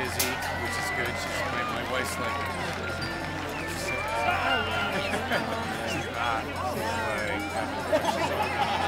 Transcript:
busy, which is good. She's, my, my wife's like, she's, she's not. She's like, she's like